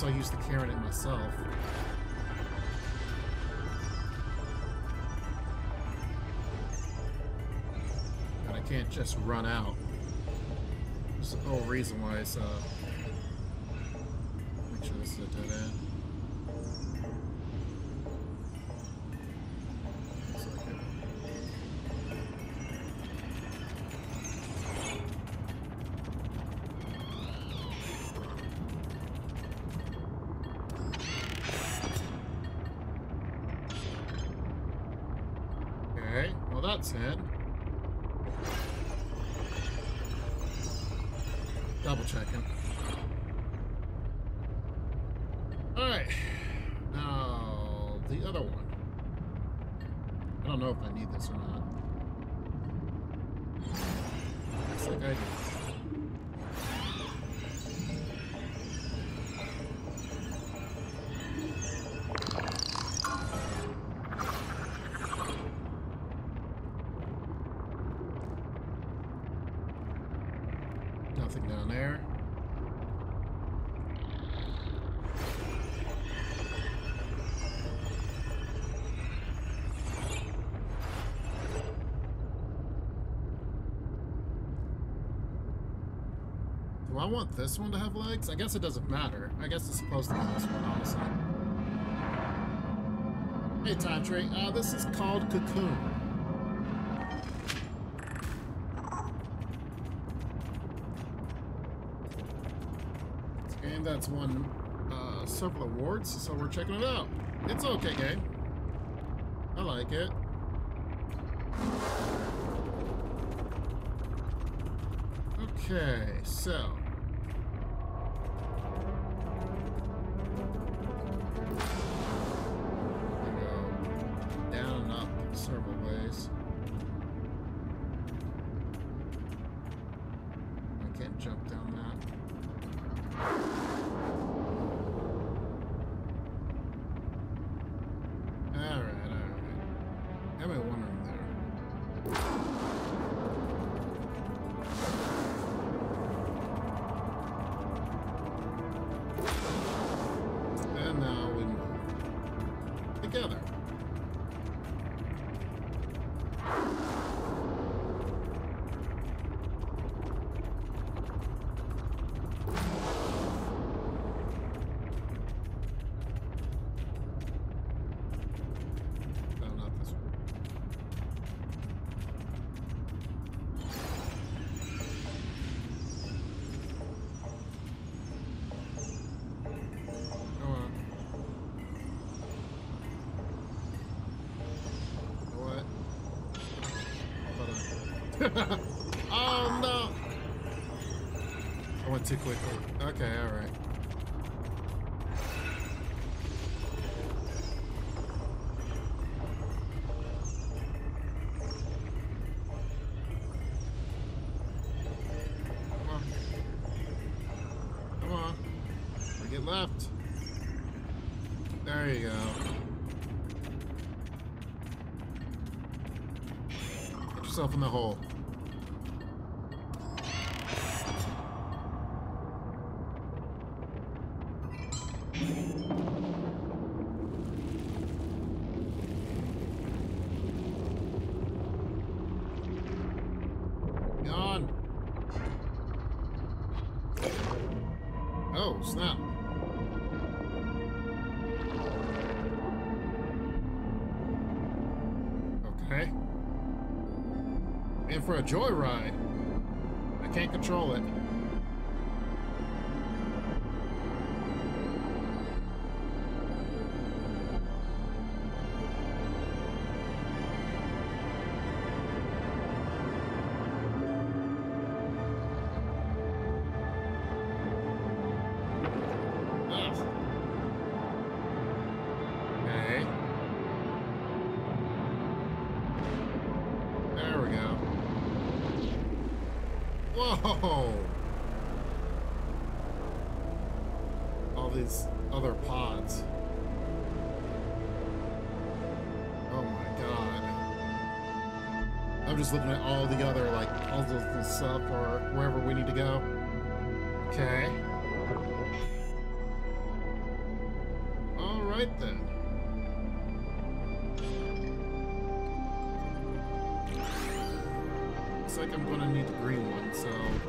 so I used to carrying it myself. And I can't just run out. There's the whole reason why it's. Make sure this is a dead end. Well that's it. Double checking. I want this one to have legs? I guess it doesn't matter. I guess it's supposed to be this one, honestly. Hey, Time Tree. Uh, this is called Cocoon. And that's won uh, several awards, so we're checking it out. It's okay game. I like it. Okay, so. Several ways. I can't jump down that. oh no! I went too quickly. Okay, alright. For a joyride. I can't control it. Whoa! All these other pods. Oh my god. I'm just looking at all the other, like, puzzles and stuff, or wherever we need to go. Okay. Alright then. Looks like I'm gonna need the green one,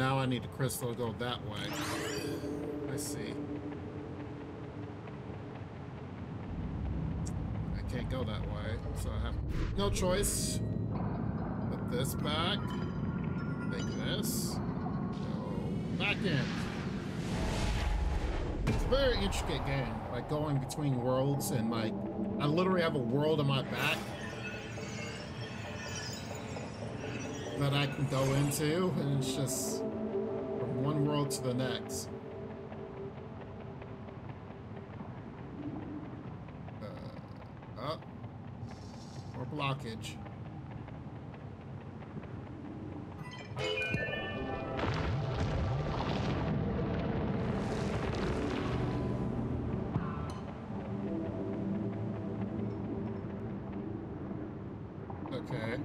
now I need the crystal to go that way. I see. I can't go that way, so I have no choice. Put this back. Take this. Go back in. It's a very intricate game, like going between worlds and like I literally have a world on my back that I can go into, and it's just to the next. Uh, up. Blockage. Okay.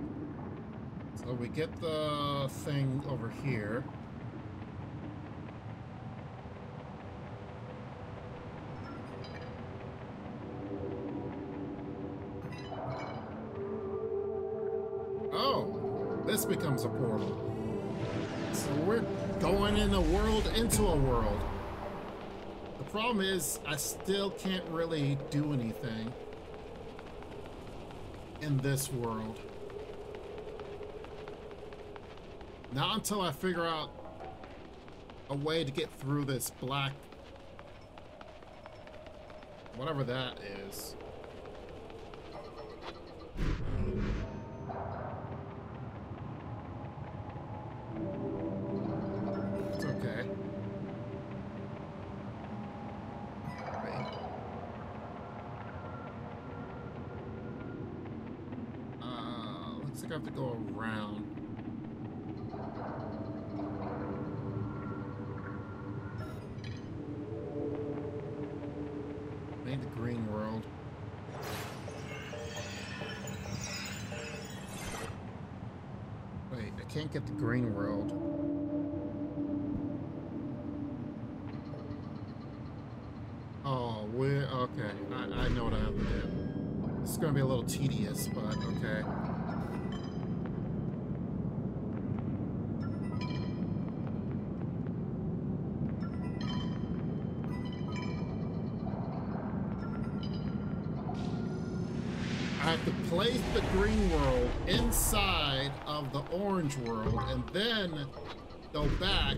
So we get the thing over here. Oh, this becomes a portal. So we're going in a world into a world. The problem is I still can't really do anything in this world. Not until I figure out a way to get through this black... Whatever that is. Looks like I have to go around. Made the green world. Wait, I can't get the green world. Oh, we're okay. I, I know what I have to do. This is gonna be a little tedious, but okay. The green world inside of the orange world and then go back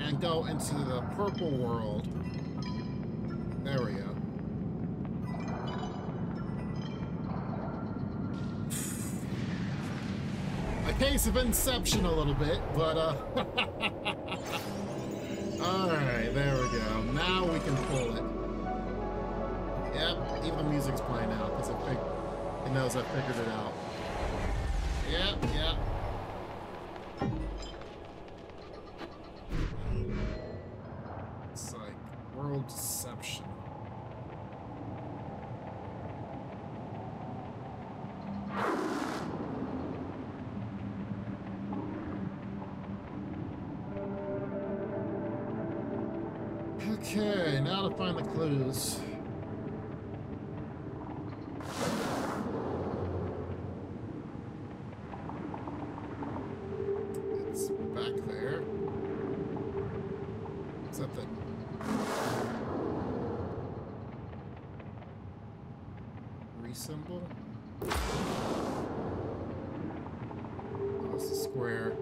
and go into the purple world. There we go. A case of Inception a little bit, but uh... Alright, there we go. Now we can pull it. Yep, even the music's playing now because it, fig it knows I figured it out. Yep, yep. It's like world deception. Okay, now to find the clues. It's back there. Is that the... Re-symbol? Oh, it's a. Square.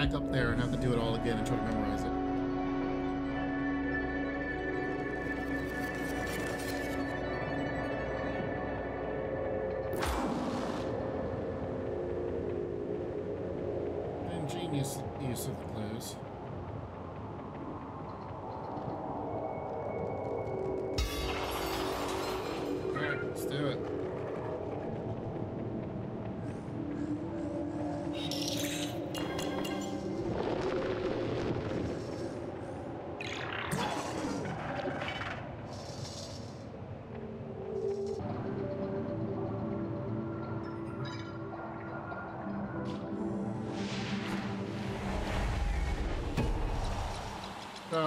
Back up there and have to do it all again and try to memorize it. Ingenious use of the clues.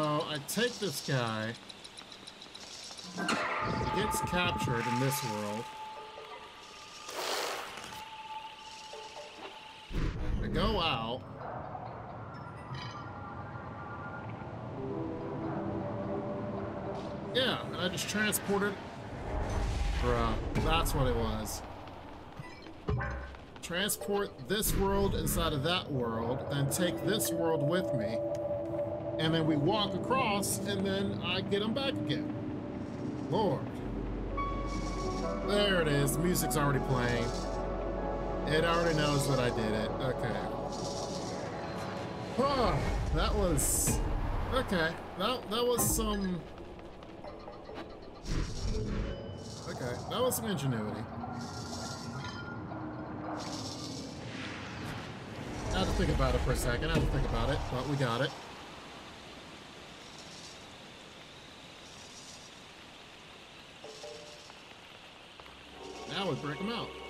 I take this guy, he gets captured in this world. I go out. Yeah, and I just transported. Bruh, that's what it was. Transport this world inside of that world, then take this world with me and then we walk across, and then I get them back again. Lord. There it is. Music's already playing. It already knows that I did it. Okay. Oh, that was... Okay. That, that was some... Okay. That was some ingenuity. I had to think about it for a second. I had to think about it, but we got it. Now we break them out.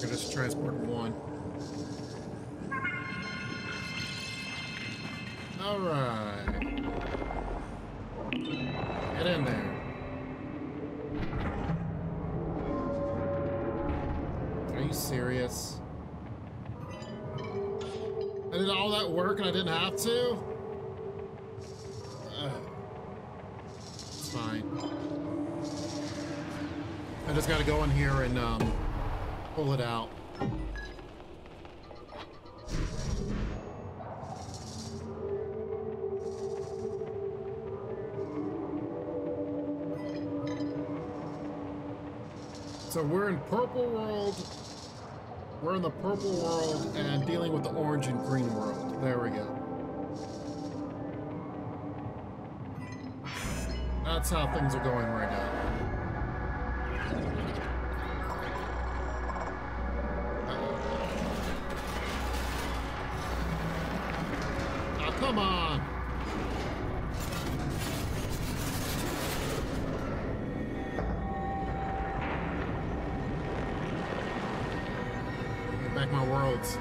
Could just transport one. Alright. Get in there. Are you serious? I did all that work and I didn't have to? It's fine. I just gotta go in here and um, pull it out. So we're in purple world. We're in the purple world and dealing with the orange and green world. There we go. That's how things are going right now. Come on! Get back my worlds.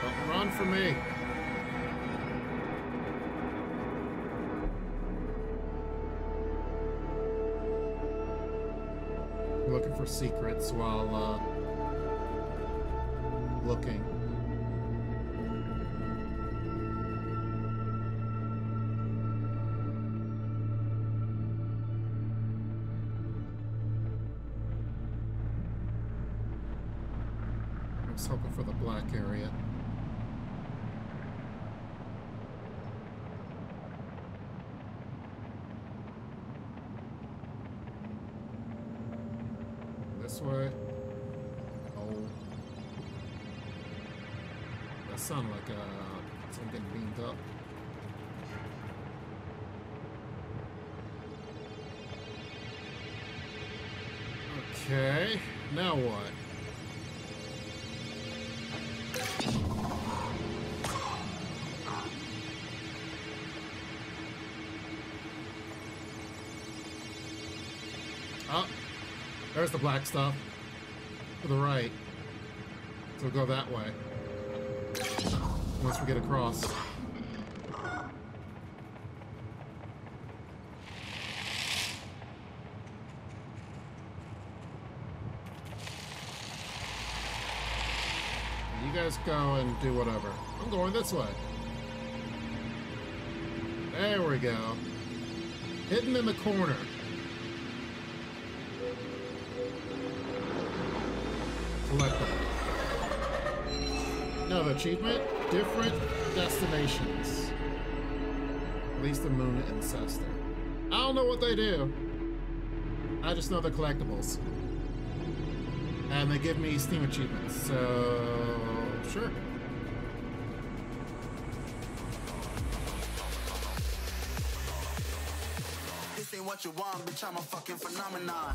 Don't run for me. Looking for secrets while uh, looking. I was hoping for the black area. This way. Oh. That sounded like uh, someone getting beamed up. Okay, now what? There's There's the black stuff. To the right. So go that way. Once we get across. You guys go and do whatever. I'm going this way. There we go. Hidden in the corner. Collectible. No, achievement? Different destinations. At least the moon and ancestor. I don't know what they do. I just know they're collectibles. And they give me Steam achievements, so sure. This ain't what you want, bitch. I'm a fucking phenomenon.